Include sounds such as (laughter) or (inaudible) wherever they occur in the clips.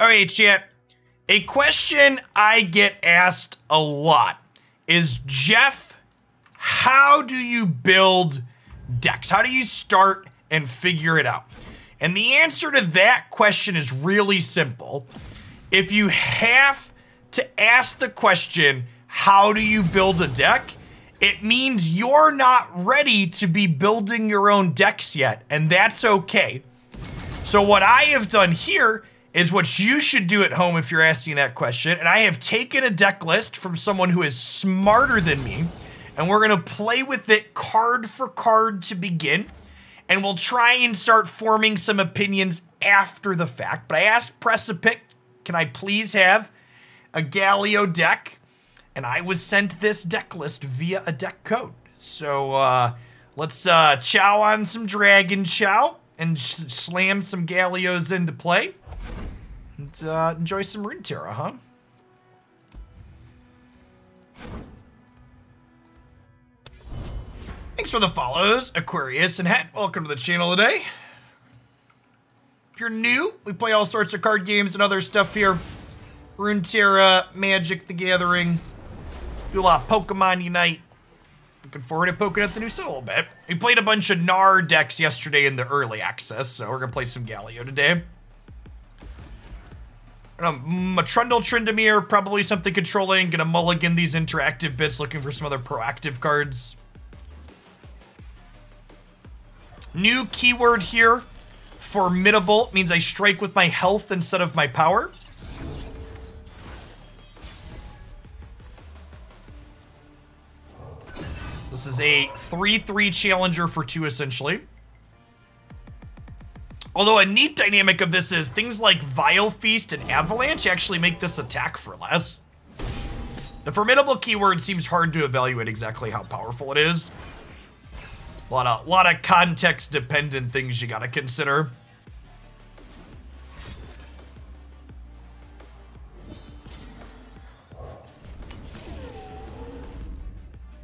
All right, chat. A question I get asked a lot is Jeff, how do you build decks? How do you start and figure it out? And the answer to that question is really simple. If you have to ask the question, how do you build a deck? It means you're not ready to be building your own decks yet, and that's okay. So what I have done here is what you should do at home if you're asking that question. And I have taken a deck list from someone who is smarter than me, and we're gonna play with it card for card to begin. And we'll try and start forming some opinions after the fact. But I asked Pick, can I please have a Galio deck? And I was sent this deck list via a deck code. So uh, let's uh, chow on some Dragon Chow and slam some Galios into play. And uh, enjoy some Runeterra, huh? Thanks for the follows, Aquarius and Hat. Welcome to the channel today. If you're new, we play all sorts of card games and other stuff here. Runeterra, Magic the Gathering. Do a lot of Pokemon Unite. Looking forward to poking at the new set a little bit. We played a bunch of Gnar decks yesterday in the early access, so we're gonna play some Galio today. Um, Trundle Tryndamere, probably something controlling. Gonna mulligan these interactive bits, looking for some other proactive cards. New keyword here. Formidable means I strike with my health instead of my power. This is a 3-3 challenger for two, essentially. Although a neat dynamic of this is things like Vile Feast and Avalanche actually make this attack for less. The formidable keyword seems hard to evaluate exactly how powerful it is. A lot of, lot of context-dependent things you gotta consider.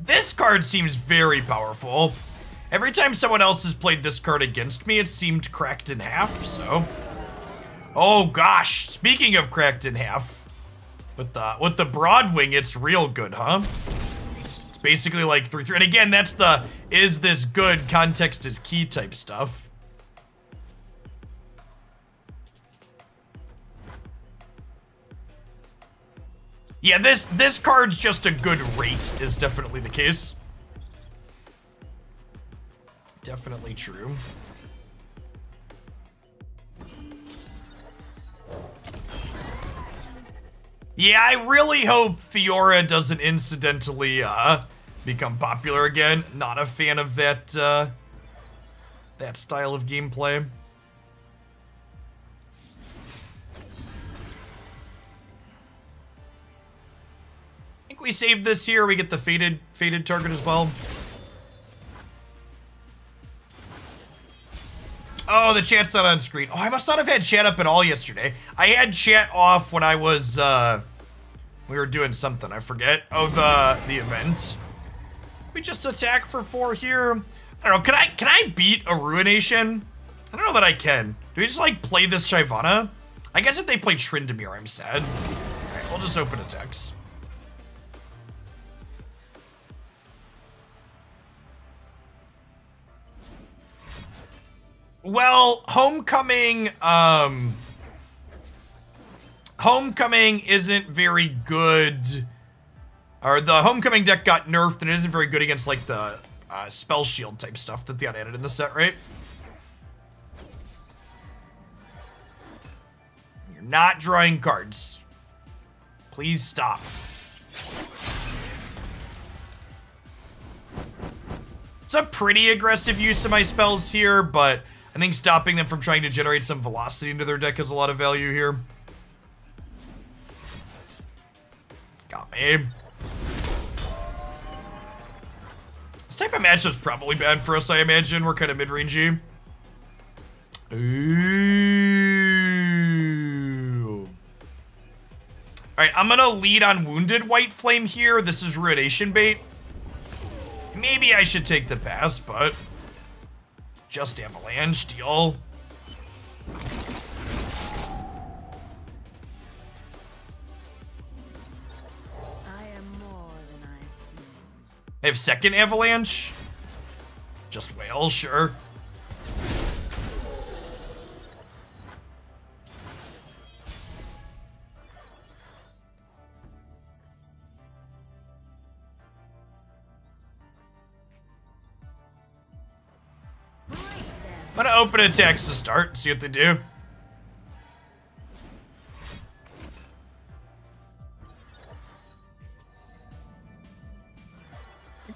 This card seems very powerful. Every time someone else has played this card against me, it seemed cracked in half, so... Oh gosh, speaking of cracked in half, with the with the Broodwing, it's real good, huh? It's basically like 3-3, and again, that's the is this good, context is key type stuff. Yeah, this this card's just a good rate is definitely the case. Definitely true. Yeah, I really hope Fiora doesn't incidentally uh, become popular again. Not a fan of that uh, that style of gameplay. I think we save this here. We get the faded faded target as well. Oh, the chat's not on screen. Oh, I must not have had chat up at all yesterday. I had chat off when I was, uh, we were doing something. I forget. Oh, the, the event. We just attack for four here. I don't know. Can I, can I beat a Ruination? I don't know that I can. Do we just, like, play this Shyvana? I guess if they play Tryndamere, I'm sad. Alright, we'll just open attacks. Well, Homecoming, um... Homecoming isn't very good. Or the Homecoming deck got nerfed and it isn't very good against, like, the uh, Spell Shield type stuff that they got added in the set, right? You're not drawing cards. Please stop. It's a pretty aggressive use of my spells here, but I think stopping them from trying to generate some velocity into their deck has a lot of value here. Got me. This type of matchup's probably bad for us, I imagine. We're kind of mid-rangey. Ooh. Alright, I'm gonna lead on Wounded White Flame here. This is Ruination bait. Maybe I should take the pass, but just avalanched, y'all. I have second avalanche? Just whale, sure. I'm gonna open attacks to start, and see what they do.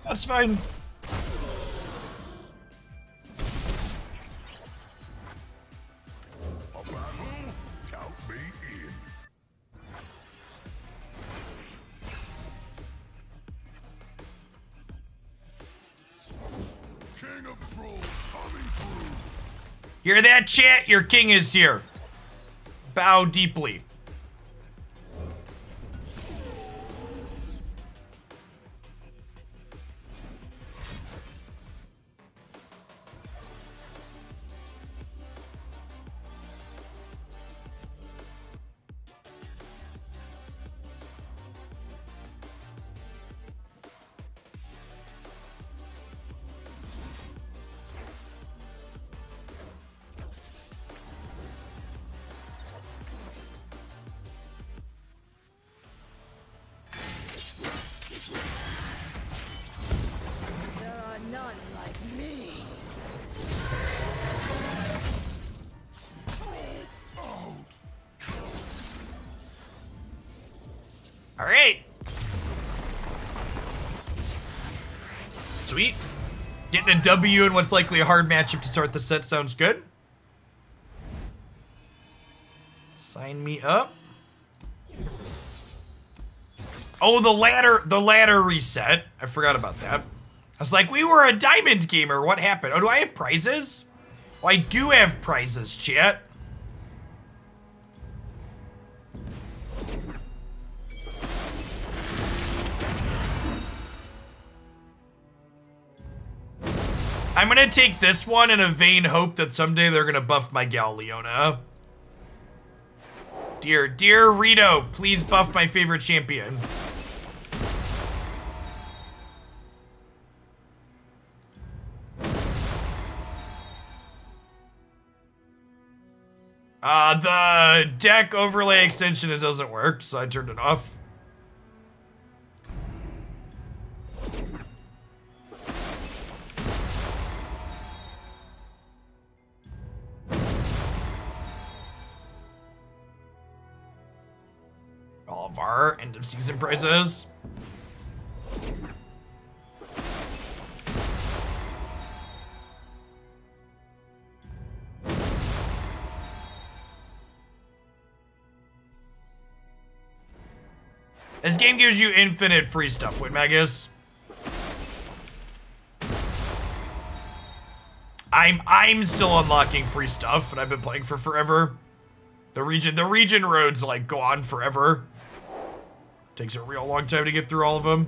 That's fine. Hear that, chat? Your king is here. Bow deeply. A W in what's likely a hard matchup to start the set sounds good. Sign me up. Oh, the ladder, the ladder reset. I forgot about that. I was like, we were a diamond gamer. What happened? Oh, do I have prizes? Oh, I do have prizes, chat. I'm gonna take this one in a vain hope that someday they're gonna buff my gal Leona. Dear, dear Rito, please buff my favorite champion. Uh, the deck overlay extension, it doesn't work, so I turned it off. Our end of season prizes. This game gives you infinite free stuff, Witmagus. I'm I'm still unlocking free stuff, and I've been playing for forever. The region the region roads like go on forever. Takes a real long time to get through all of them.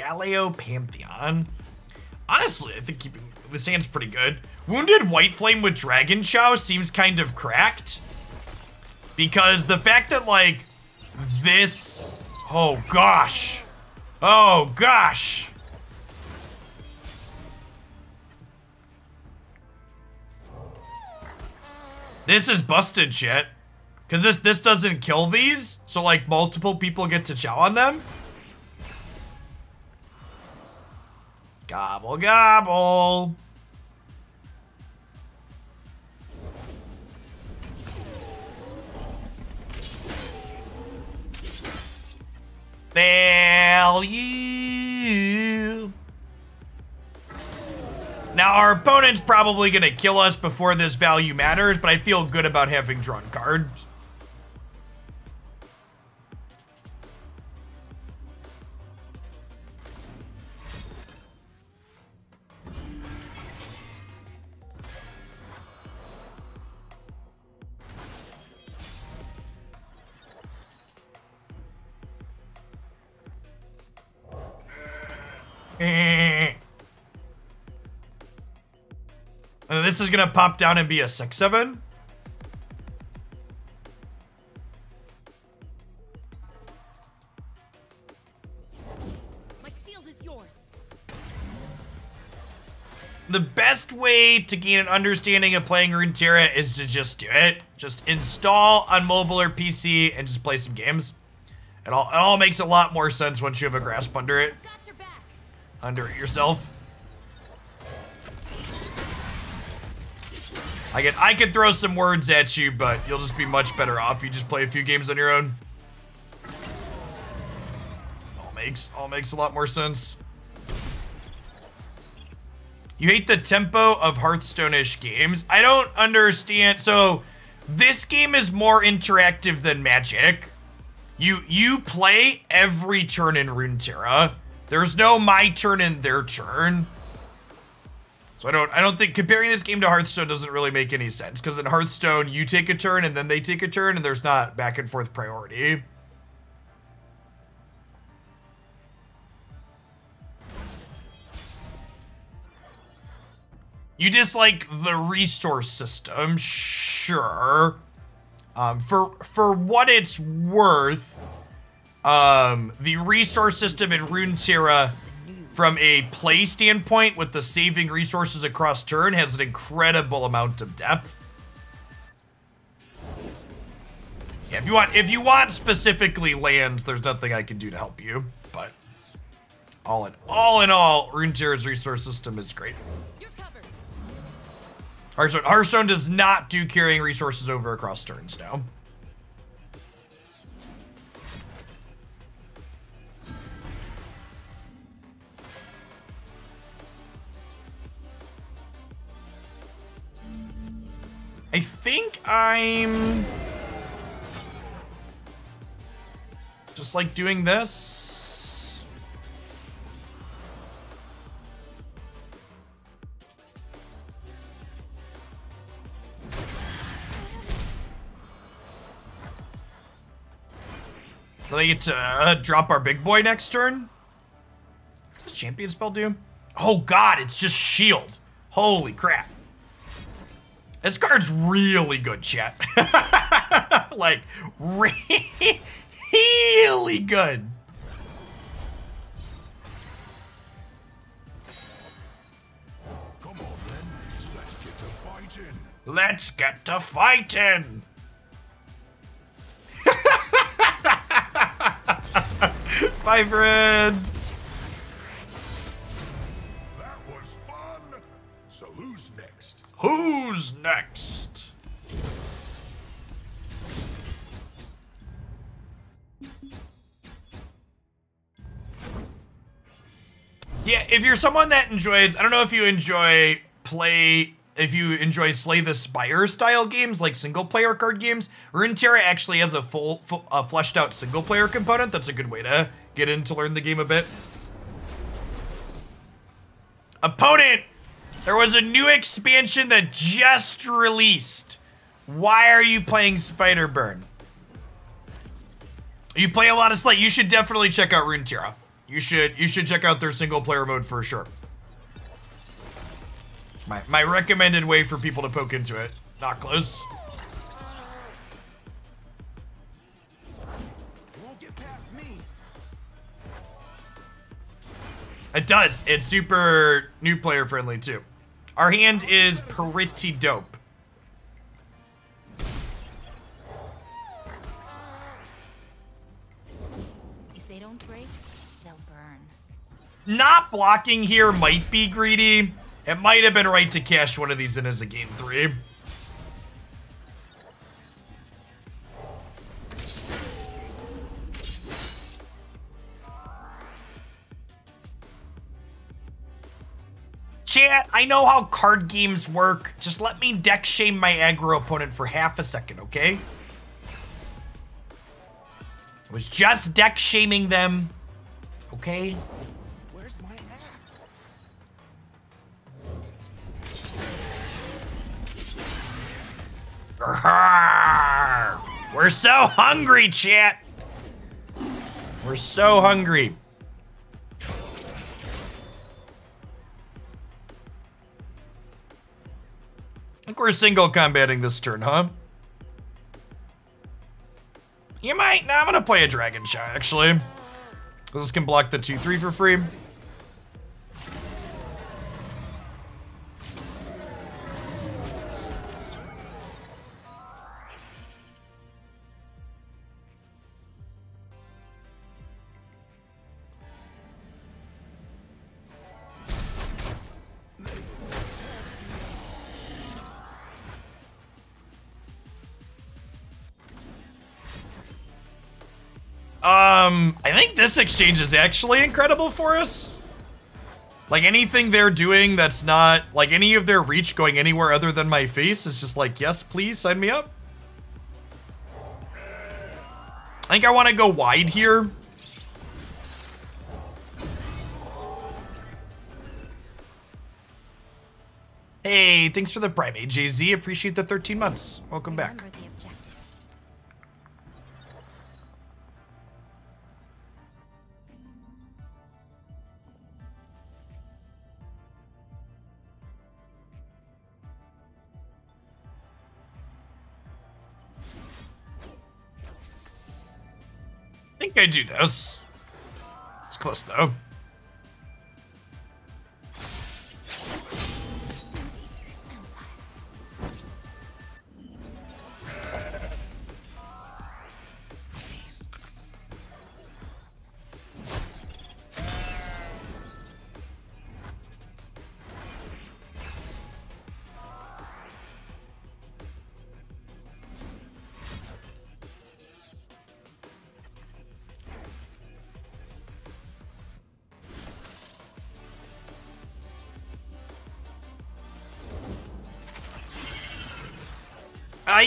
Galio Pantheon. Honestly, I think keeping the hand's pretty good. Wounded White Flame with Dragon Chow seems kind of cracked. Because the fact that, like, this... Oh, gosh. Oh, gosh. This is busted shit. Because this, this doesn't kill these, so, like, multiple people get to chow on them. Gobble, gobble. Value. Now, our opponent's probably going to kill us before this value matters, but I feel good about having drawn cards. This is gonna pop down and be a 6-7. the best way to gain an understanding of playing Runeterra is to just do it. Just install on mobile or PC and just play some games. It all, it all makes a lot more sense once you have a grasp under it. Under it yourself. I could, I could throw some words at you, but you'll just be much better off. You just play a few games on your own. All makes, all makes a lot more sense. You hate the tempo of Hearthstone-ish games. I don't understand. So this game is more interactive than Magic. You you play every turn in Runeterra. There's no my turn and their turn. So I don't I don't think comparing this game to Hearthstone doesn't really make any sense because in Hearthstone you take a turn and then they take a turn and there's not back and forth priority. You dislike the resource system, sure. Um, for for what it's worth, um, the resource system in Runeterra, from a play standpoint, with the saving resources across turn, has an incredible amount of depth. Yeah, if you want, if you want specifically lands, there's nothing I can do to help you. But all in all, in all, Runeterra's resource system is great. Hearthstone, Hearthstone does not do carrying resources over across turns now. I think I'm just like doing this. Do I get to uh, drop our big boy next turn? What does champion spell do? Oh god, it's just shield. Holy crap. This card's really good, chat. (laughs) like, really good. Come on, then. Let's get to fighting. Let's get to fighting. Bye, friend. If you're someone that enjoys, I don't know if you enjoy play if you enjoy Slay the Spire style games, like single player card games, Runeterra actually has a full, full fleshed out single player component. That's a good way to get in to learn the game a bit. Opponent! There was a new expansion that just released. Why are you playing Spider Burn? You play a lot of Slay. You should definitely check out Runeterra. You should you should check out their single player mode for sure. My, my recommended way for people to poke into it. Not close. It does. It's super new player friendly too. Our hand is pretty dope. Not blocking here might be greedy. It might have been right to cash one of these in as a game three. Chat, I know how card games work. Just let me deck shame my aggro opponent for half a second, okay? I was just deck shaming them, okay? We're so hungry, chat. We're so hungry. I think we're single combating this turn, huh? You might. Now I'm going to play a Dragon Shot, actually. This can block the 2-3 for free. This exchange is actually incredible for us. Like anything they're doing that's not like any of their reach going anywhere other than my face is just like, yes, please sign me up. I think I want to go wide here. Hey, thanks for the prime, AJZ. Appreciate the 13 months. Welcome back. Think do this. It's close though.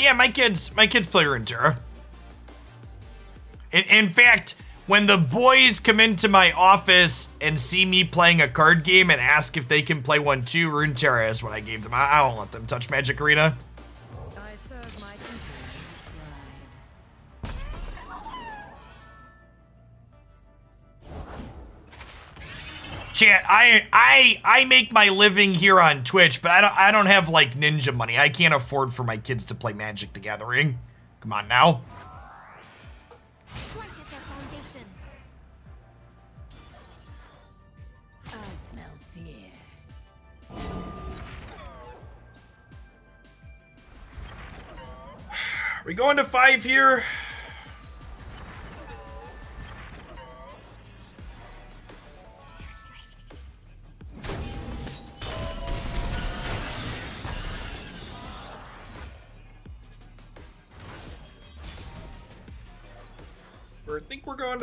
Yeah, my kids, my kids play Runeterra. In, in fact, when the boys come into my office and see me playing a card game and ask if they can play one too, Runeterra is what I gave them. I, I don't let them touch Magic Arena. Chat, I I I make my living here on Twitch, but I don't I don't have like ninja money. I can't afford for my kids to play Magic the Gathering. Come on now. We going to five here?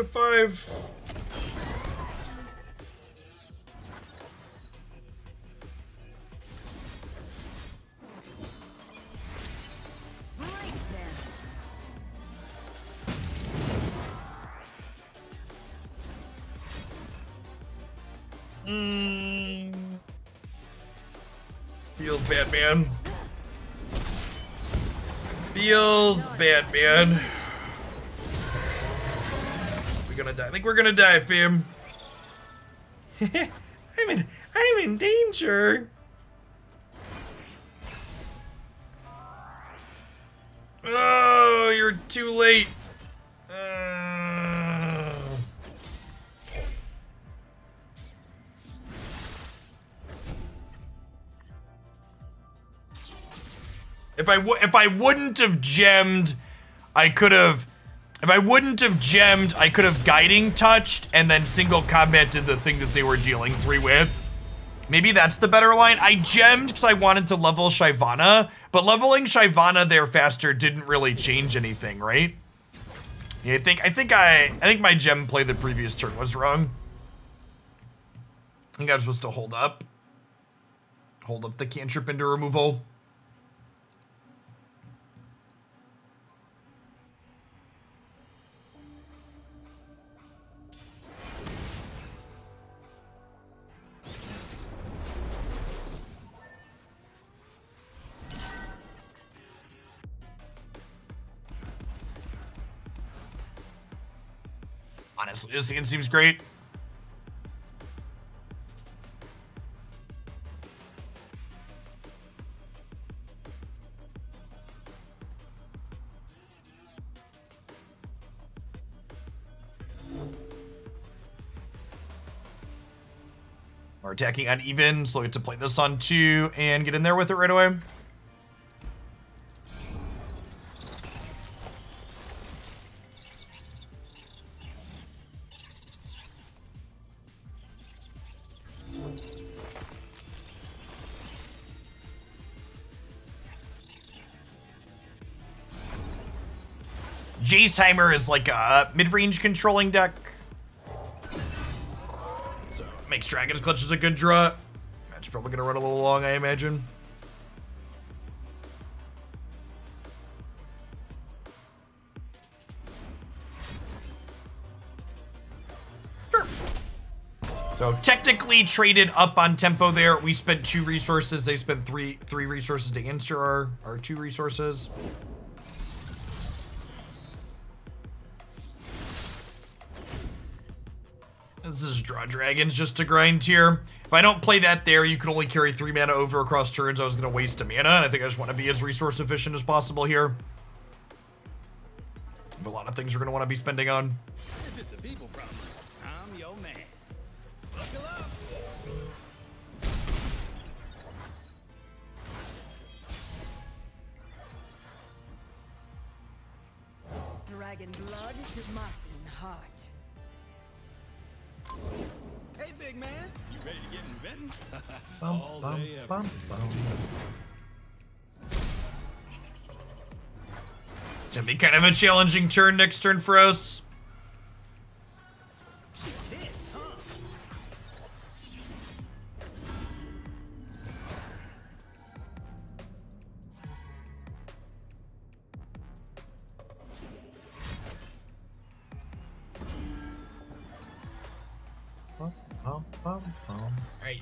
To five. Mm. Feels bad, man. Feels bad, man. I think we're gonna die, fam. (laughs) I'm in. I'm in danger. Oh, you're too late. Uh. If I w- if I wouldn't have gemmed, I could have. If I wouldn't have gemmed, I could have guiding touched and then single combated the thing that they were dealing three with. Maybe that's the better line. I gemmed because I wanted to level Shyvana, but leveling Shyvana there faster didn't really change anything, right? Yeah, I think I think I I think my gem play the previous turn was wrong. I think I was supposed to hold up. Hold up the cantrip into removal. this again seems great. We're attacking uneven, so we get to play this on two and get in there with it right away. Jayceheimer is like a mid-range controlling deck. So makes Dragon's Clutches a good draw. That's probably gonna run a little long, I imagine. Sure. So technically traded up on tempo there. We spent two resources. They spent three three resources to answer our, our two resources. This is draw dragons just to grind here. If I don't play that there, you can only carry three mana over across turns. I was going to waste a mana, and I think I just want to be as resource efficient as possible here. Have a lot of things we're going to want to be spending on. If it's a people problem, I'm your man. Buckle up. Dragon blood, Demacian heart. Hey, big man. You ready to get inventing? (laughs) Bum, All bum, day, bum, bum. It's gonna be kind of a challenging turn next turn for us.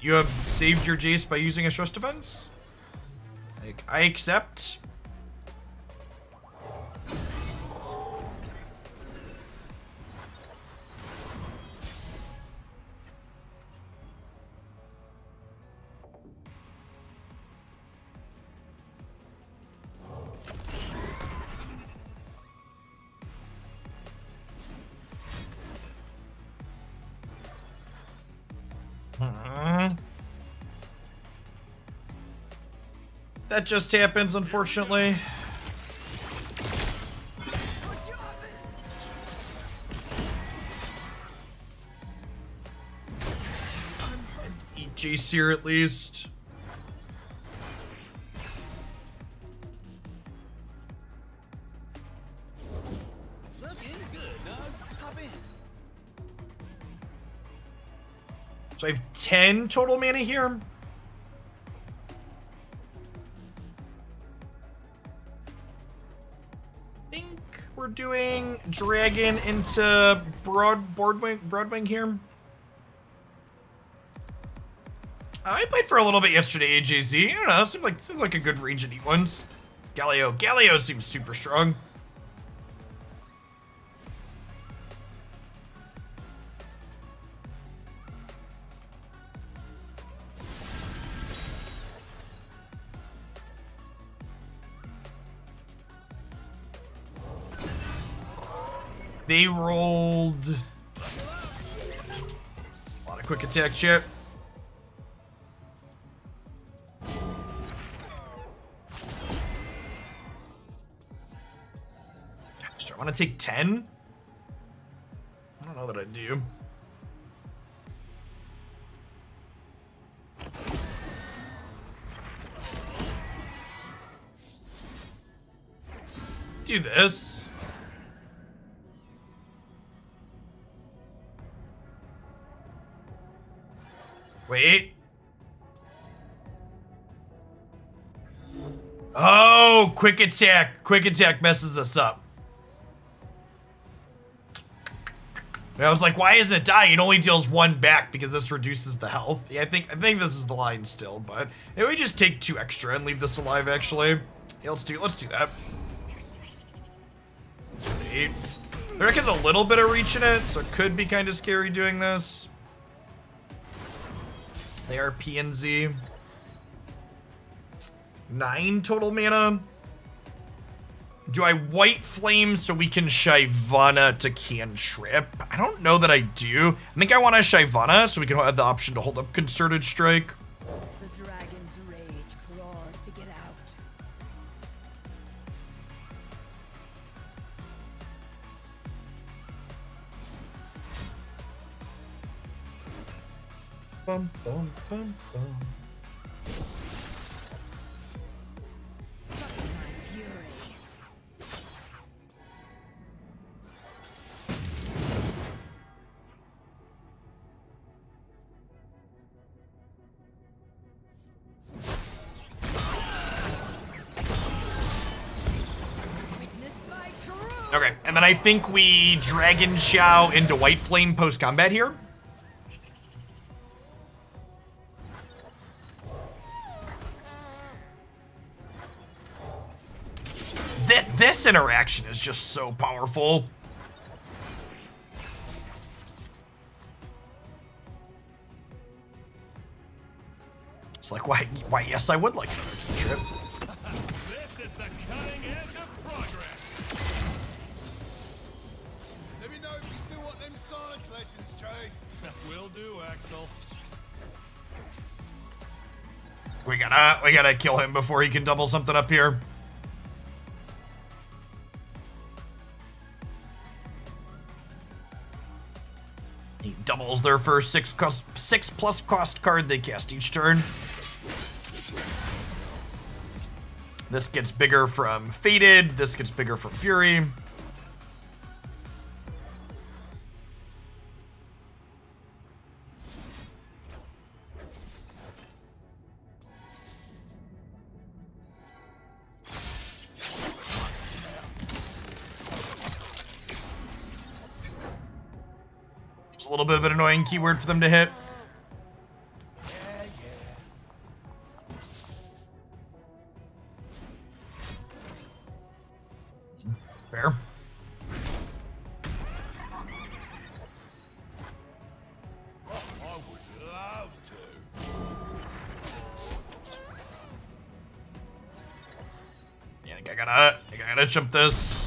You have saved your Jayce by using a Stress Defense? Like, I accept. That just happens, unfortunately. Jayce here at least. So I have 10 total mana here. Doing dragon into broad Broodwing Broodwing here. Uh, I played for a little bit yesterday, AJZ. I don't know, seems like seems like a good range eat ones. Galio. Galio seems super strong. They rolled a lot of quick attack chip. Do I want to take 10? I don't know that I do. Do this. Wait. Oh, quick attack. Quick attack messes us up. And I was like, why isn't it dying? It only deals one back because this reduces the health. Yeah, I think I think this is the line still, but maybe we just take two extra and leave this alive actually. Yeah, let's do let's do that. Eight. The a little bit of reach in it, so it could be kind of scary doing this. They are P and Z. Nine total mana. Do I white flame so we can Shyvana to cantrip? I don't know that I do. I think I want to Shyvana so we can have the option to hold up concerted strike. Bum, bum, bum, bum. Suck my fury. Witness my truth. Okay, and then I think we Dragon Chow into White Flame post combat here. Interaction is just so powerful. It's like, why, why, yes, I would like another cantrip. This is the cutting edge of progress. Let me know if you still want them science lessons, Trace. (laughs) Will do, Axel. We gotta, we gotta kill him before he can double something up here. Their first six cost, six plus cost card they cast each turn. This gets bigger from Faded. This gets bigger from Fury. Of an annoying keyword for them to hit. Fair. Yeah, I gotta, I gotta jump this.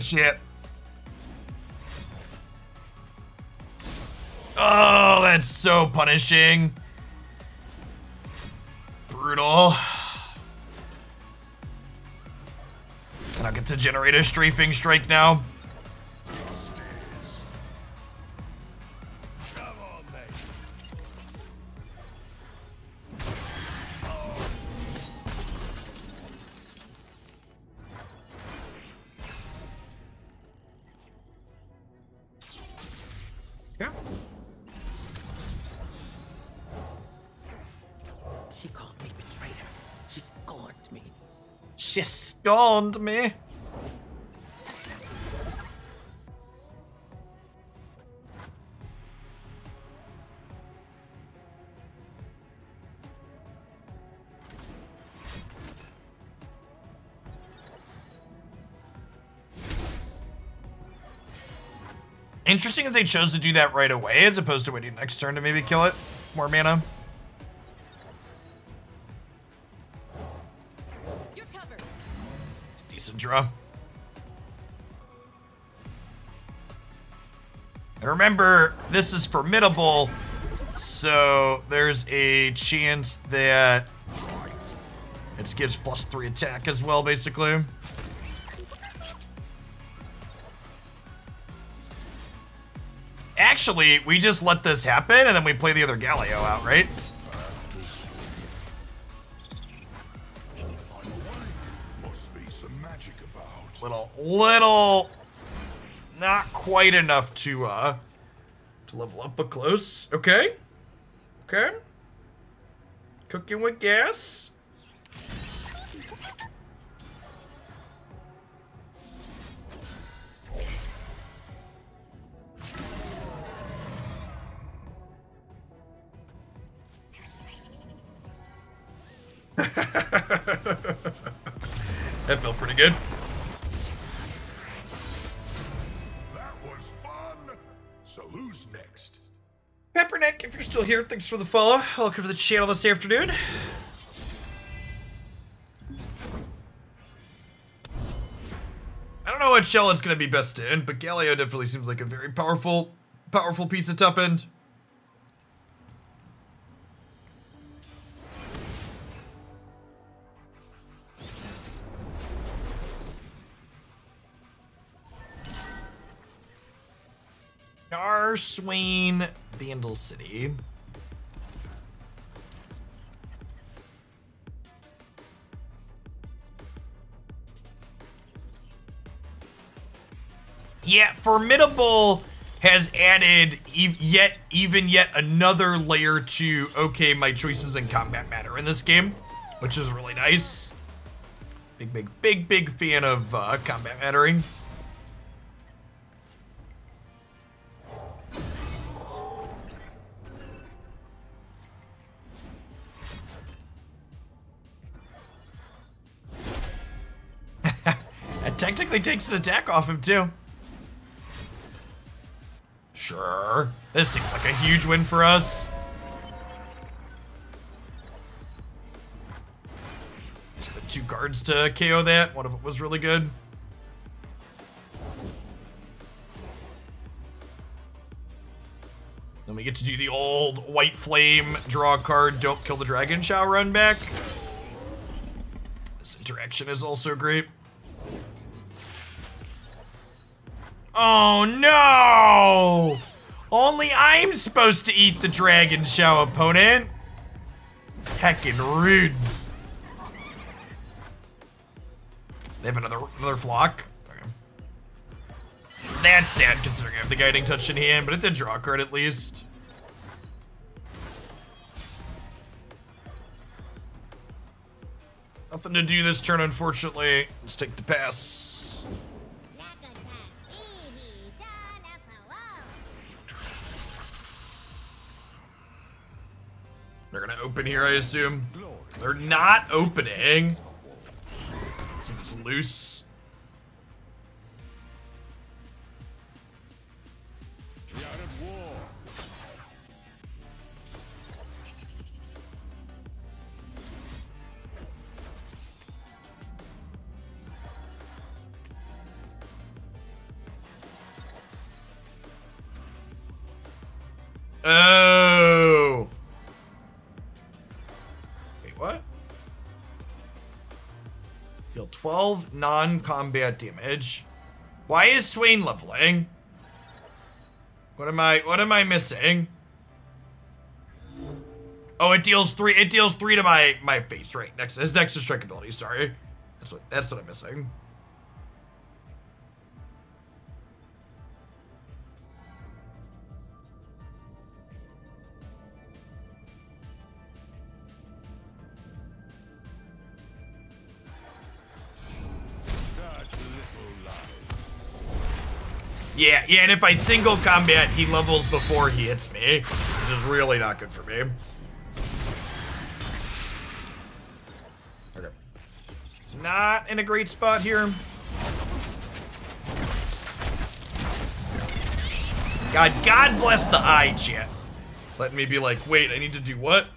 Shit. Oh, that's so punishing. Brutal. And I'll get to generate a strafing strike now. She scorned me. Interesting that they chose to do that right away as opposed to waiting next turn to maybe kill it. More mana. And remember, this is formidable, so there's a chance that it just gives plus three attack as well, basically. Actually, we just let this happen and then we play the other Galio out, right? Little, not quite enough to, uh, to level up, but close. Okay. Okay. Cooking with gas. Thanks for the follow. Welcome to the channel this afternoon. I don't know what shell it's going to be best in, but Galio definitely seems like a very powerful, powerful piece of top end. Gnar Swain Bandle City. Yeah, Formidable has added yet even yet another layer to okay, my choices in combat matter in this game, which is really nice. Big, big, big, big fan of uh, combat mattering. (laughs) It technically takes an attack off him too. Sure. This seems like a huge win for us. Spent two guards to KO that. One of it was really good. Then we get to do the old white flame, draw a card, don't kill the dragon, shall run back. This interaction is also great. Oh no! Only I'm supposed to eat the dragon shell opponent. Heckin' rude. They have another another flock. Okay. That's sad considering I have the guiding touch in hand, but it did draw a card at least. Nothing to do this turn, unfortunately. Let's take the pass. They're gonna open here, I assume. They're not opening. Seems loose. The 12 non-combat damage. Why is Swain leveling? What am I what am I missing? Oh, it deals three it deals three to my my face, right? Next his next strike ability, sorry. That's what that's what I'm missing. Yeah, and if I single combat, he levels before he hits me, which is really not good for me. Okay. Not in a great spot here. God, God bless the eye, chat. Let me be like, wait, I need to do what?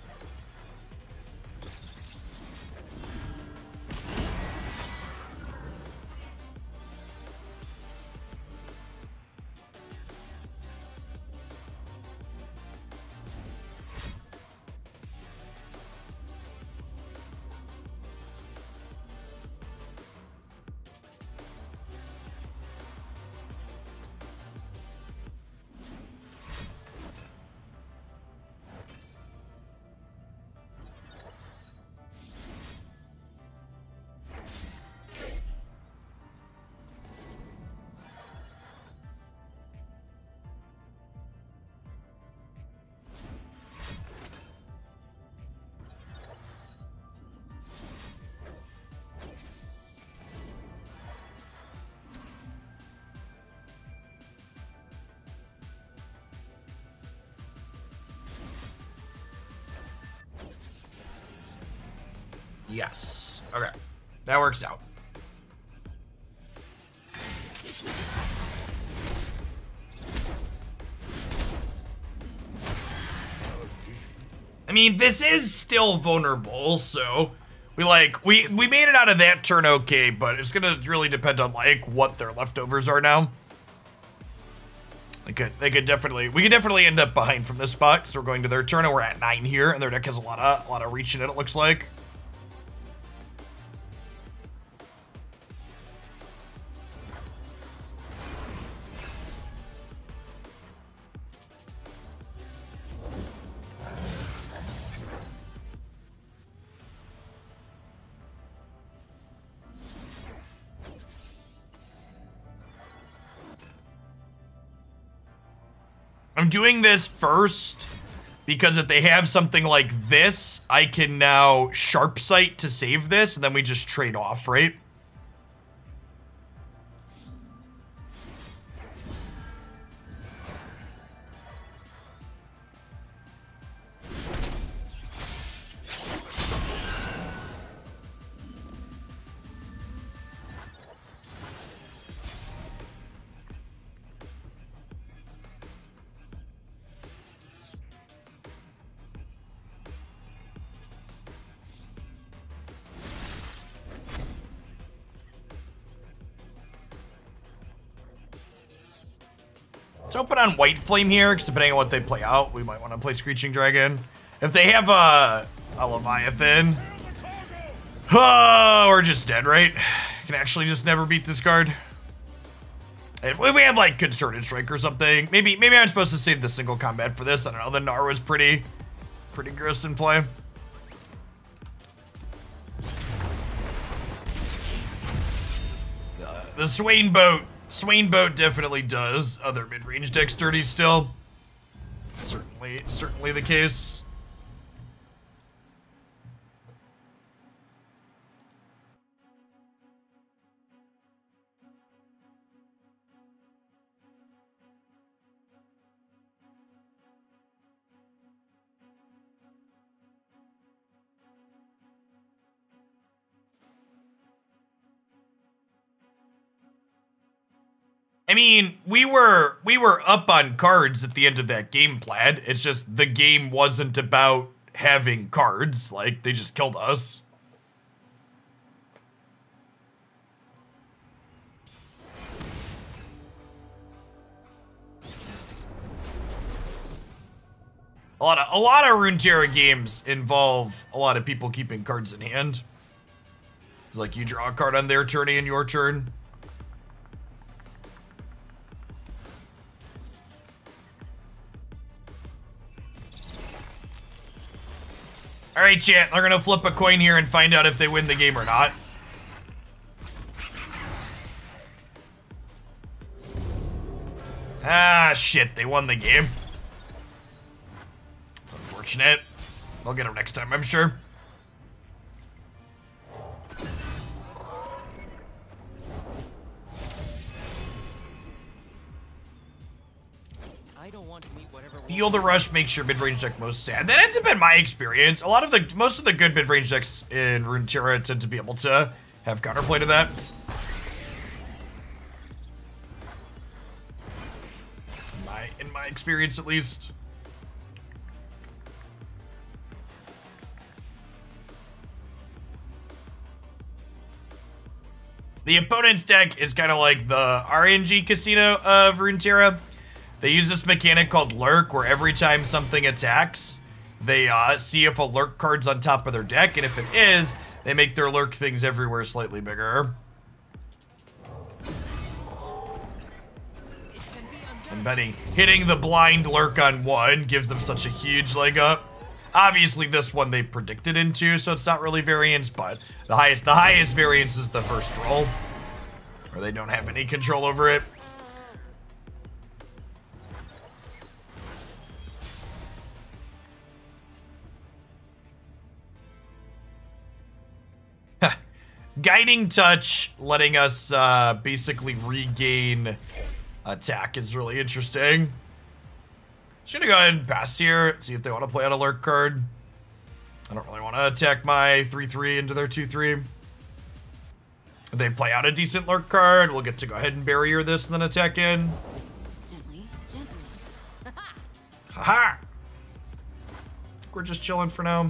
Yes. Okay. That works out. I mean, this is still vulnerable, so we like we we made it out of that turn okay, but it's gonna really depend on like what their leftovers are now. They could they could definitely we could definitely end up behind from this spot because we're going to their turn and we're at nine here, and their deck has a lot of a lot of reach in it. It looks like. Doing this first because if they have something like this, I can now sharp sight to save this, and then we just trade off, right? Flame here, because depending on what they play out, we might want to play Screeching Dragon. If they have a, a Leviathan, oh, we're just dead, right? Can actually just never beat this card. If we had like Concerted Strike or something, maybe maybe I'm supposed to save the single combat for this. I don't know. The Gnar was pretty, pretty gross in play. Uh, the Swain Boat Swain Boat definitely does other mid-range decks dirty still. Certainly, certainly the case. I mean, we were we were up on cards at the end of that game, Plaid. It's just the game wasn't about having cards. Like they just killed us. A lot of a lot of Runeterra games involve a lot of people keeping cards in hand. It's like you draw a card on their turn and your turn. All right, chat. They're gonna flip a coin here and find out if they win the game or not. Ah, shit. They won the game. It's unfortunate. I'll get them next time, I'm sure. Heal the rush makes your mid-range deck most sad. That hasn't been my experience. A lot of the most of the good mid-range decks in Runeterra tend to be able to have counterplay to that. In my in my experience at least. The opponent's deck is kind of like the RNG casino of Runeterra. They use this mechanic called Lurk, where every time something attacks, they uh, see if a Lurk card's on top of their deck, and if it is, they make their Lurk things everywhere slightly bigger. And Benny hitting the blind Lurk on one gives them such a huge leg up. Obviously, this one they predicted into, so it's not really variance, but the highest the highest variance is the first roll, or they don't have any control over it. Guiding Touch letting us uh, basically regain attack is really interesting. Just gonna go ahead and pass here, see if they want to play out a lurk card. I don't really want to attack my 3-3 into their 2-3. If they play out a decent lurk card, we'll get to go ahead and barrier this and then attack in. Gently, gently. (laughs) Haha! we're just chilling for now.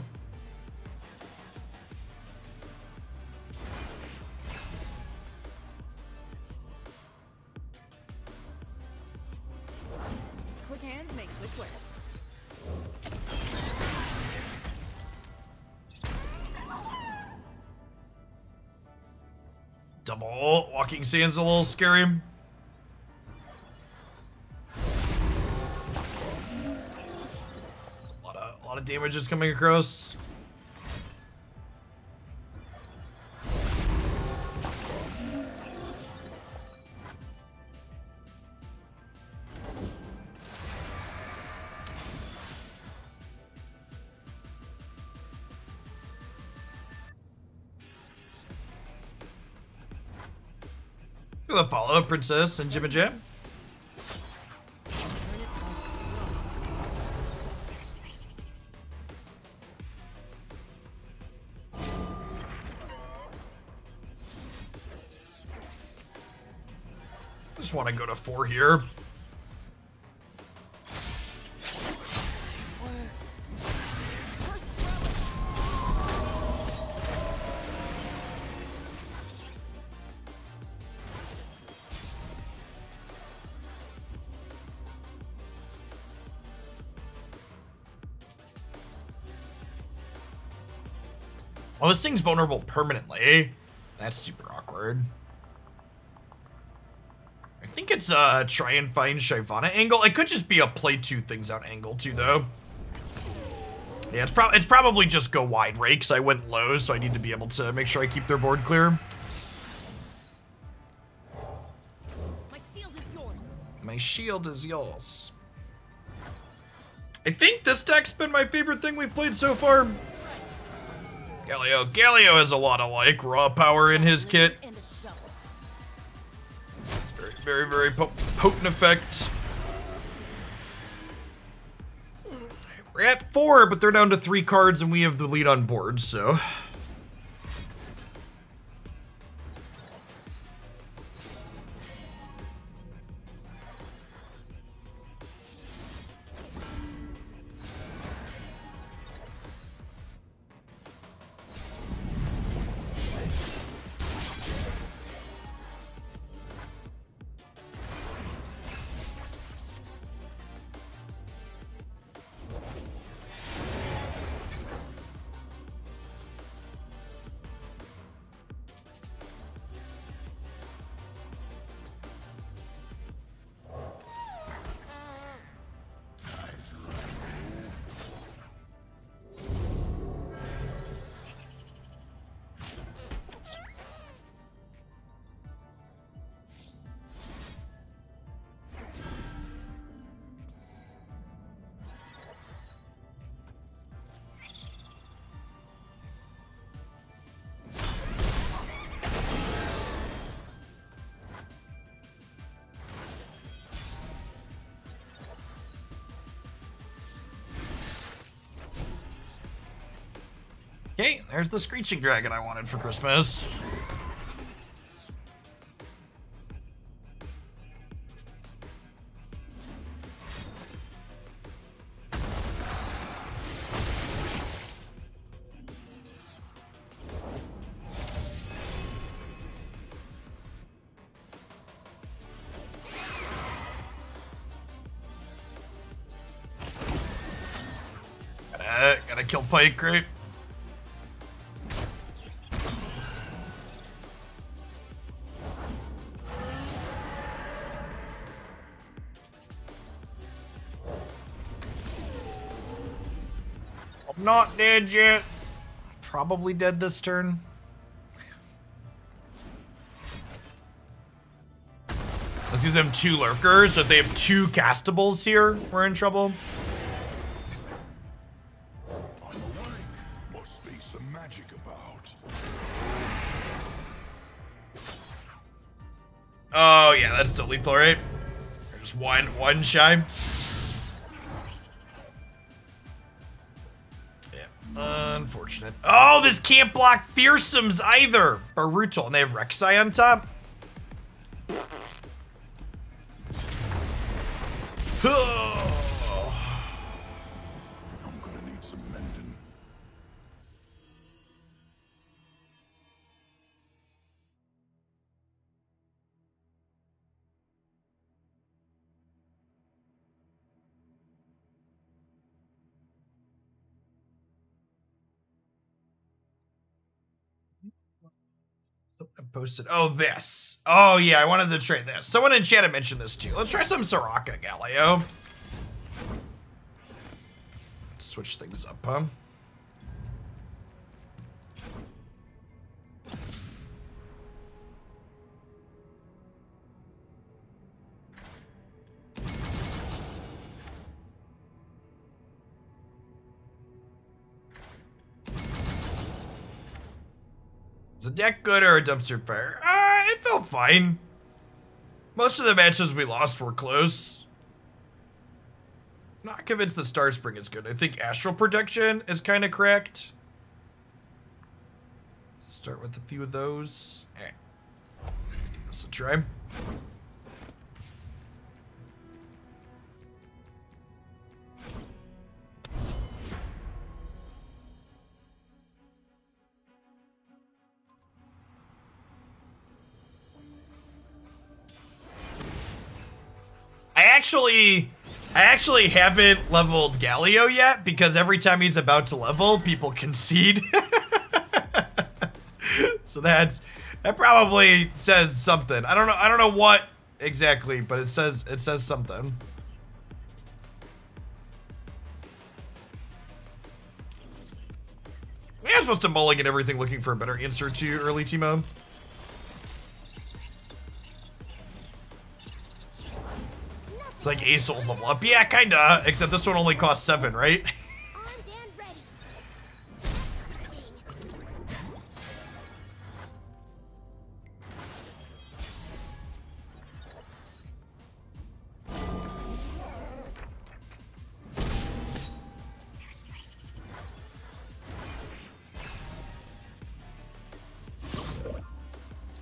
Double walking sand's a little scary. A lot of, a lot of damage is coming across. At the follow princess and Jim and Jam. Just want to go to four here. Oh, this thing's vulnerable permanently. That's super awkward. I think it's uh try and find Shyvana angle. It could just be a play two things out angle too, though. Yeah, it's, prob it's probably just go wide right because I went low, so I need to be able to make sure I keep their board clear. My shield is yours. My shield is yours. I think this deck's been my favorite thing we've played so far. Galio. Galio has a lot of like raw power in his kit. Very, very, very po potent effect. We're at four, but they're down to three cards, and we have the lead on board, so. There's the Screeching Dragon I wanted for Christmas. Gotta, kill Pike, right? Not dead yet. Probably dead this turn. Let's use them two lurkers. So if they have two castables here, we're in trouble. Oh yeah, that's still lethal, right? There's one one shy. Unfortunate. Oh, this can't block fearsomes either. Brutal, and they have Rek'Sai on top. Posted. Oh, this. Oh, yeah, I wanted to try this. Someone in chat had mentioned this too. Let's try some Soraka Galio. Switch things up, huh? Is the deck good or a dumpster fire? Uh, it felt fine. Most of the matches we lost were close. Not convinced that Star Spring is good. I think Astral Protection is kind of correct. Start with a few of those. Eh. Let's give this a try. Actually I actually haven't leveled Galio yet because every time he's about to level, people concede. (laughs) so that's that probably says something. I don't know I don't know what exactly, but it says it says something. Yeah, I'm supposed to mulligan everything looking for a better answer to early Teemo. It's like A Souls level up. Yeah, kinda. Except this one only costs seven, right? (laughs) Armed and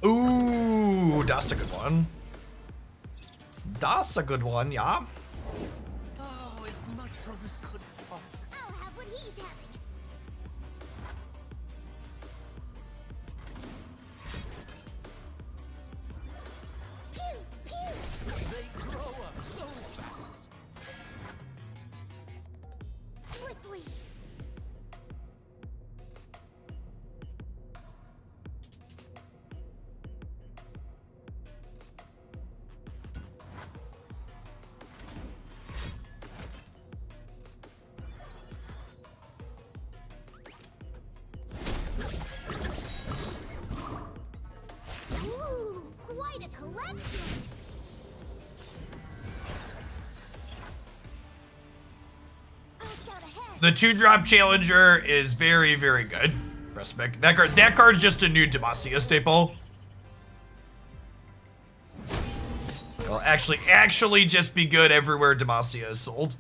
ready. Ooh, that's a good one. That's a good one, yeah. Oh, a collection. The two drop challenger is very, very good. Respect. That card that card's just a new Demacia staple. It'll actually actually just be good everywhere Demacia is sold.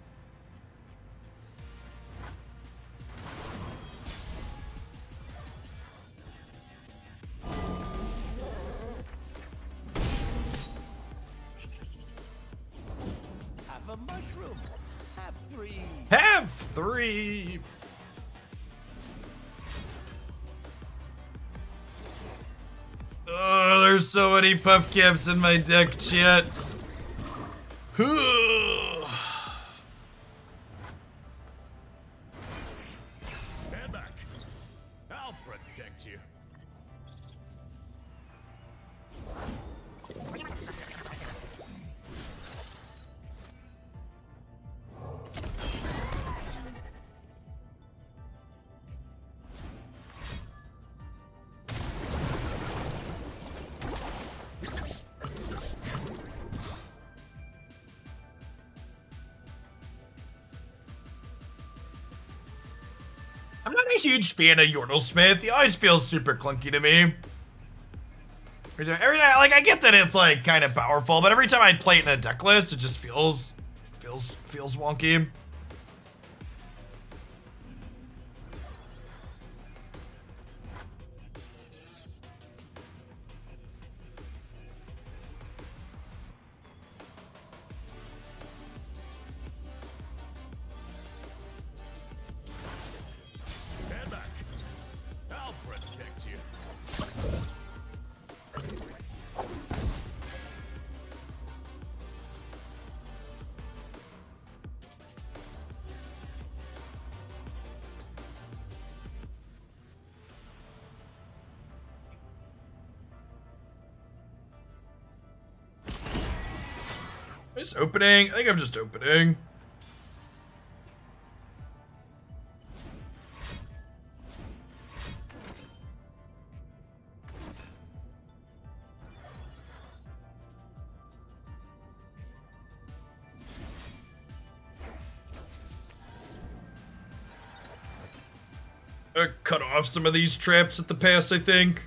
Puff caps in my deck, chat. A huge fan of Yordle Smith. He always feels super clunky to me. Every time- like I get that it's like kind of powerful, but every time I play it in a deck list, it just feels feels feels wonky. Just opening. I think I'm just opening. Cut off some of these traps at the pass, I think.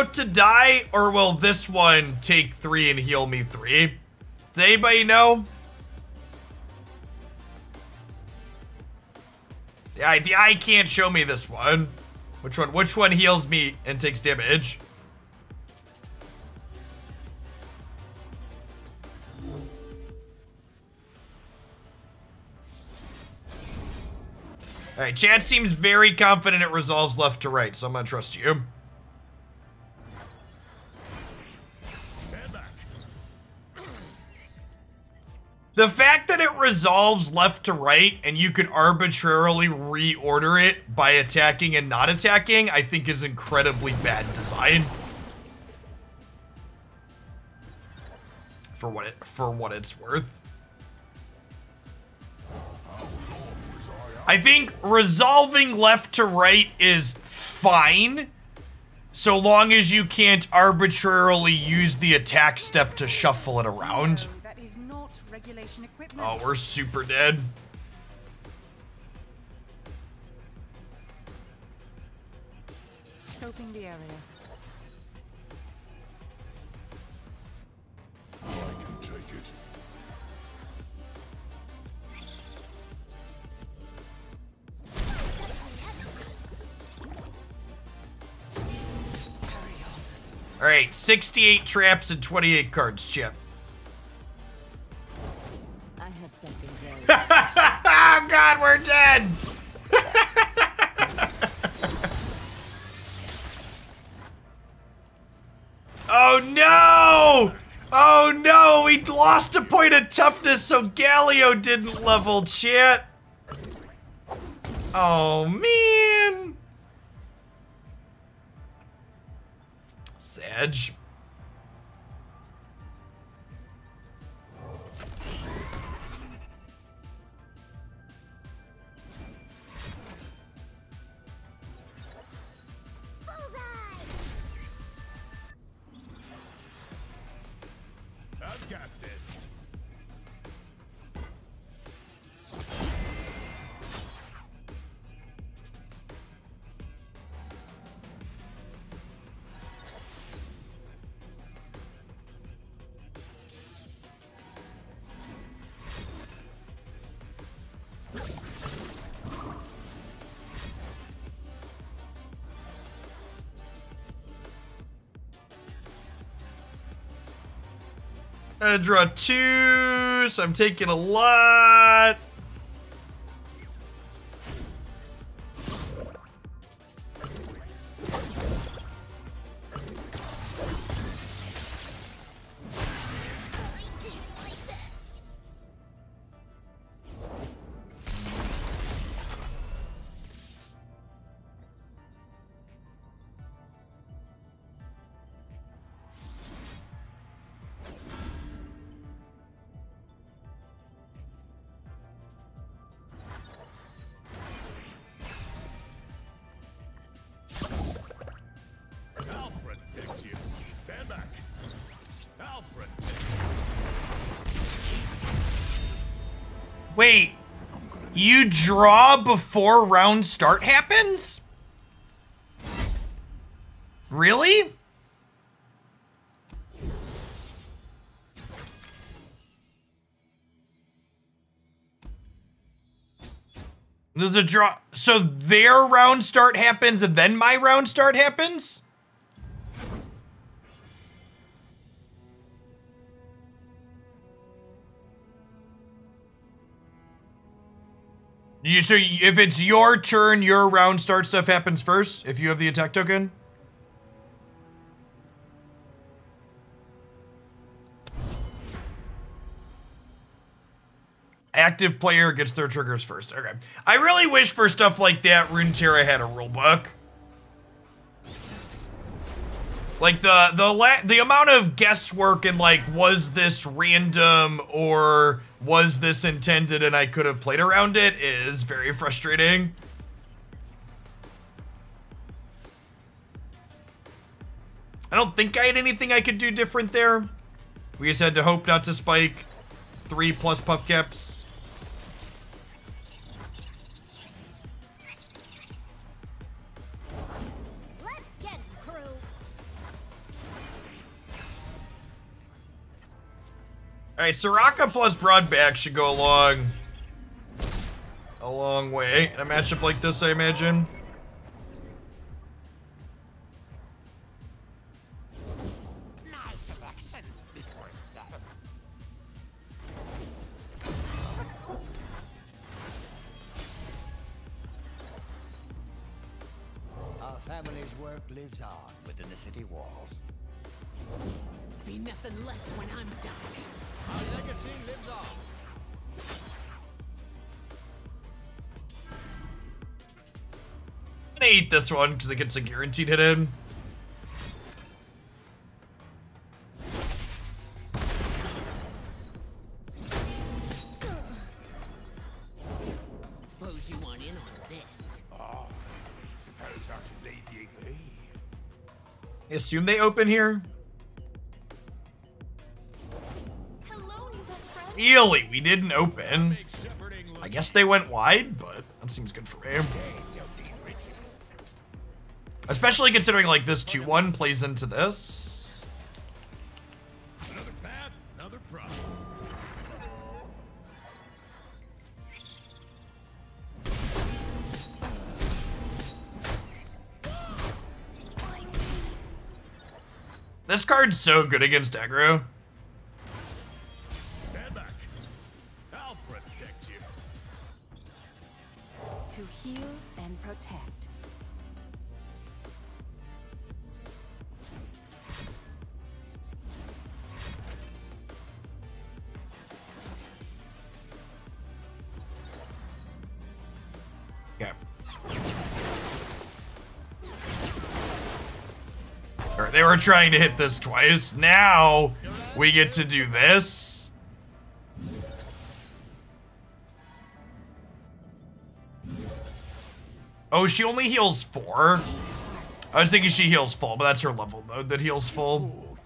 About to die, or will this one take three and heal me three? Does anybody know? Yeah, the eye can't show me this one. Which one? Which one heals me and takes damage? Alright, chat seems very confident it resolves left to right, so I'm gonna trust you. The fact that it resolves left to right and you can arbitrarily reorder it by attacking and not attacking, I think is incredibly bad design. For what it for what it's worth. I think resolving left to right is fine so long as you can't arbitrarily use the attack step to shuffle it around. No, that is not regulation equipment. Oh, we're super dead. Scoping the area. I can take it. All right, 68 traps and 28 cards, Chip. Toughness, so Galio didn't level shit. Oh man. Sedge. I draw two, so I'm taking a lot. Wait, you draw before round start happens? Really? A draw. So their round start happens and then my round start happens? You so if it's your turn, your round start stuff happens first. If you have the attack token. Active player gets their triggers first. Okay. I really wish for stuff like that, Runeterra had a rule book. Like the the la- the amount of guesswork and like was this random or was this intended and I could have played around it is very frustrating. I don't think I had anything I could do different there. We just had to hope not to spike three plus puff caps. All right, Soraka plus Broadback should go along a long way in a matchup like this, I imagine. My selection speaks for itself. Our family's work lives on within the city walls. Be nothing left when I'm done. Eat this one because it gets a guaranteed hit in. Suppose you want in on this. Ah, suppose I should leave you be. I assume they open here. Hello, new best. Really, we didn't open. Make shepherding look I guess they went wide, but that seems good for him. Especially considering like this 2-1 plays into this. Another path, another problem. This card's so good against aggro. Trying to hit this twice. Now we get to do this. Oh, she only heals four. I was thinking she heals full, but that's her level mode that heals full.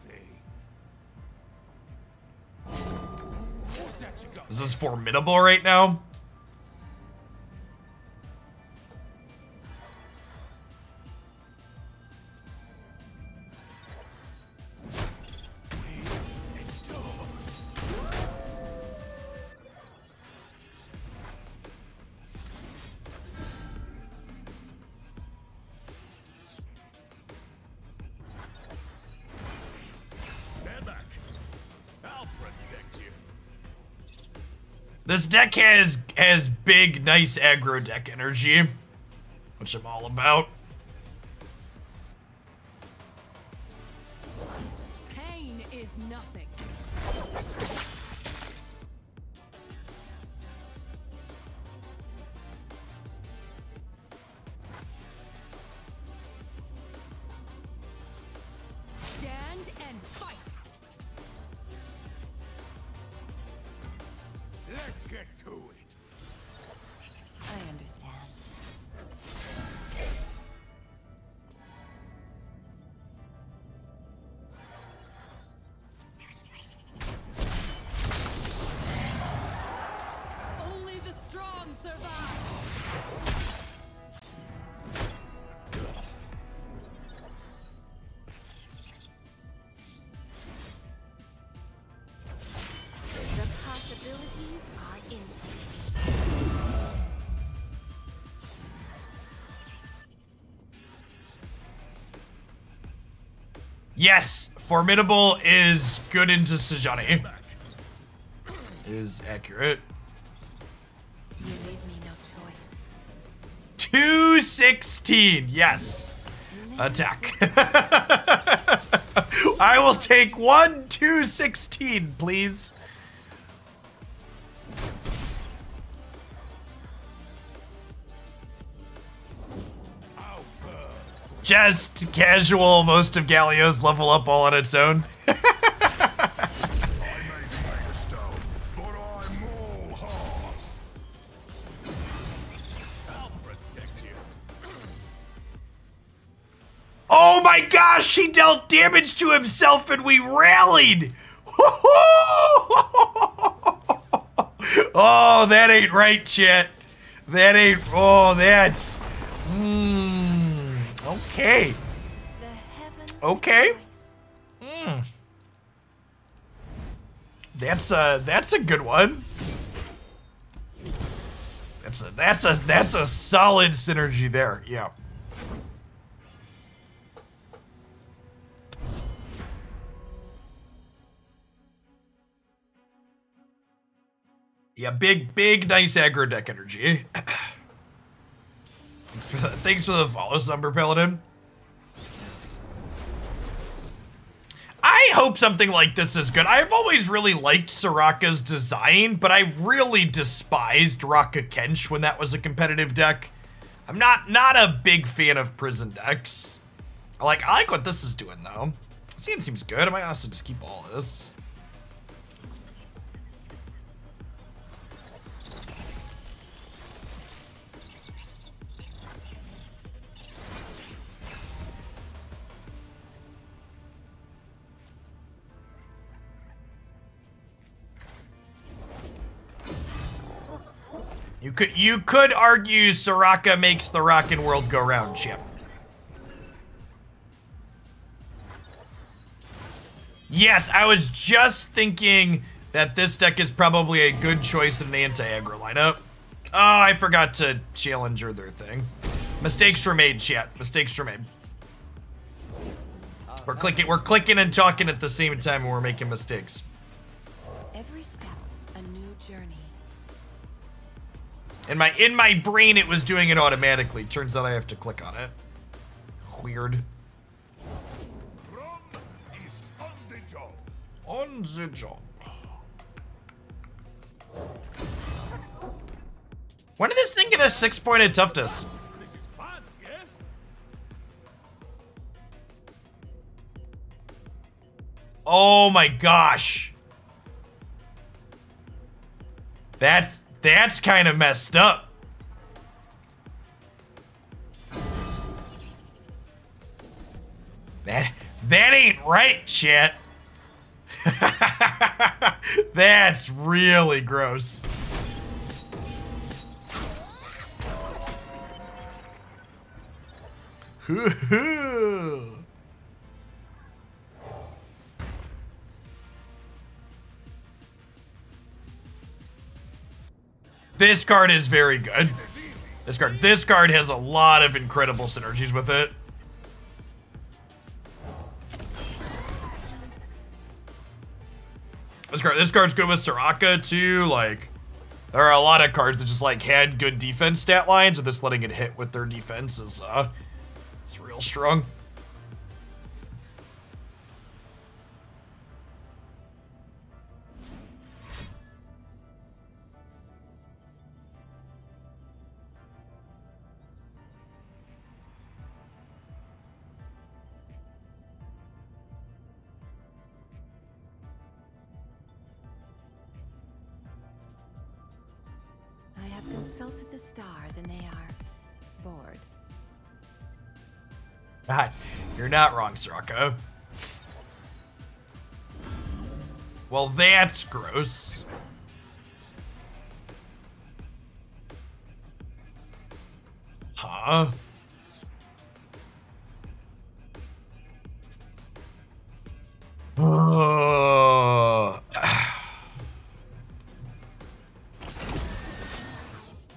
This is formidable right now. This deck has has big, nice aggro deck energy, which I'm all about. Yes, formidable is good into Sejuani. Is accurate. No 216. Yes. Attack. (laughs) I will take one 216, please. Just casual, most of Galio's level up all on its own. I may be made of stone, but I'm all heart. I'll protect you. Oh my gosh, he dealt damage to himself and we rallied! (laughs) oh, that ain't right, chat. That ain't. Oh, that's. Hmm. Okay. Okay. rejoice. That's a that's a good one. That's a that's a that's a solid synergy there. Yeah. Yeah, big, big, nice aggro deck energy. (clears throat) thanks, for the, thanks for the follow, Slumber Paladin. I hope something like this is good. I've always really liked Soraka's design, but I really despised Raka Kench when that was a competitive deck. I'm not not a big fan of prison decks. I like I like what this is doing though. This seems good. I might also just keep all this. You could you could argue Soraka makes the rockin' world go round, Chip. Yes, I was just thinking that this deck is probably a good choice in an anti-aggro lineup. Oh, I forgot to challenger their thing. Mistakes were made, chat. Mistakes were made. We're clicking we're clicking and talking at the same time and we're making mistakes. In my in my brain, it was doing it automatically. Turns out I have to click on it. Weird. On the job. On the job. When did this thing get a six-pointed toughness? Oh my gosh. That's that's kind of messed up. That that ain't right, chat. (laughs) That's really gross. Hoo-hoo. (laughs) This card is very good. This card, this card has a lot of incredible synergies with it. This card, this card's good with Soraka too. Like, there are a lot of cards that just like had good defense stat lines, and this letting it hit with their defense is uh, it's real strong. Not wrong, Soraka. Well, that's gross. Huh? (sighs)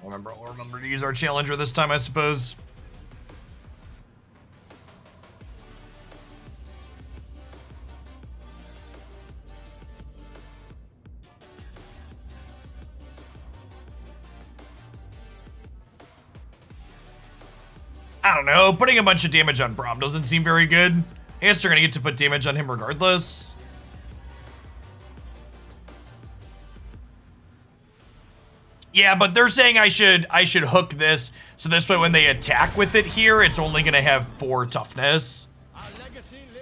Remember, I'll remember to use our challenger this time, I suppose. Putting a bunch of damage on Braum doesn't seem very good. Guess they're gonna get to put damage on him regardless. Yeah, but they're saying I should I should hook this so this way when they attack with it here, it's only gonna have four toughness.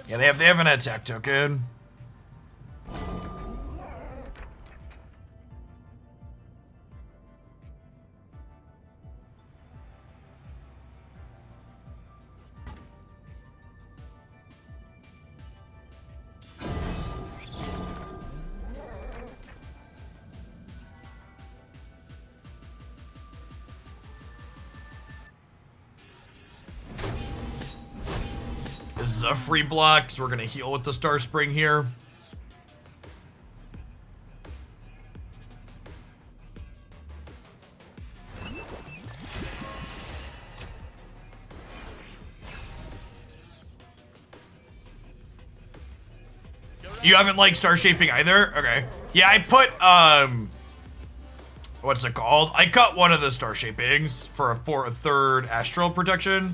Yeah, they have they have an attack token. A free block, so we're gonna heal with the Star Spring here. You haven't liked star shaping either? Okay. Yeah, I put um what's it called? I cut one of the star shapings for a for a third astral protection.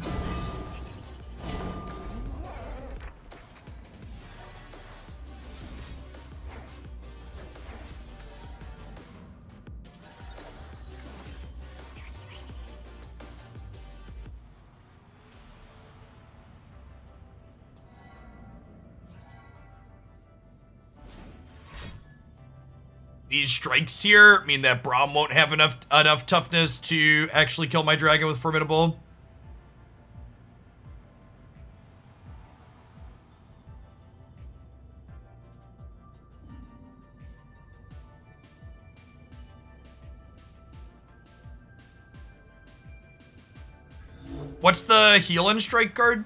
Strikes here mean that Braum won't have enough enough toughness to actually kill my dragon with formidable. What's the heal and strike card?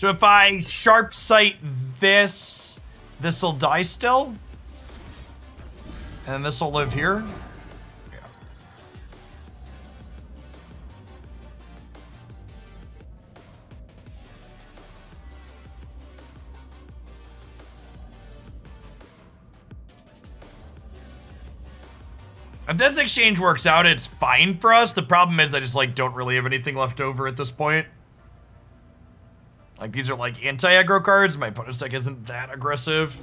So if I sharp sight this, this will die still? And this will live here? If this exchange works out, it's fine for us. The problem is I just like don't really have anything left over at this point. Like these are like anti-aggro cards. My opponent's deck isn't that aggressive.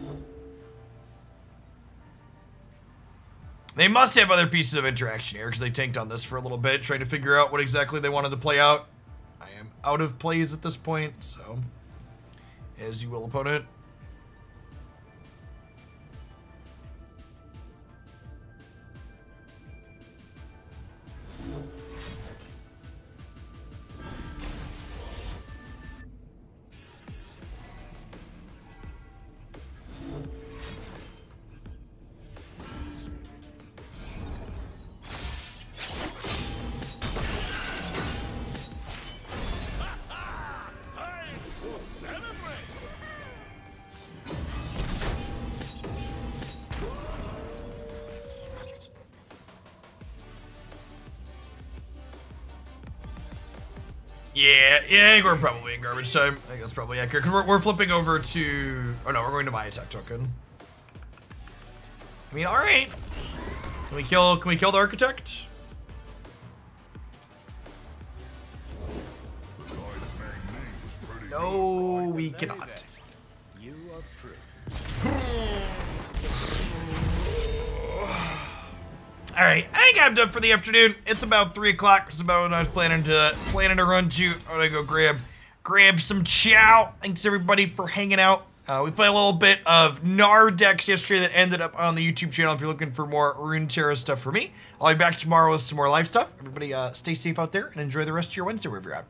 They must have other pieces of interaction here because they tanked on this for a little bit, trying to figure out what exactly they wanted to play out. I am out of plays at this point, so as you will, opponent. Yeah, yeah, I think we're probably in garbage time. I think that's probably accurate. 'cause we're, we're flipping over to. Oh no, we're going to buy a tech token. I mean, all right. Can we kill? Can we kill the architect? The guy that banged me was pretty No, we cannot. All right, I think I'm done for the afternoon. It's about three o'clock. It's about when I was planning to planning to run to. I'm gonna go grab grab some chow. Thanks everybody for hanging out. Uh, we played a little bit of Gnar decks yesterday that ended up on the YouTube channel. If you're looking for more Runeterra stuff for me, I'll be back tomorrow with some more live stuff. Everybody, uh, stay safe out there and enjoy the rest of your Wednesday wherever you're at.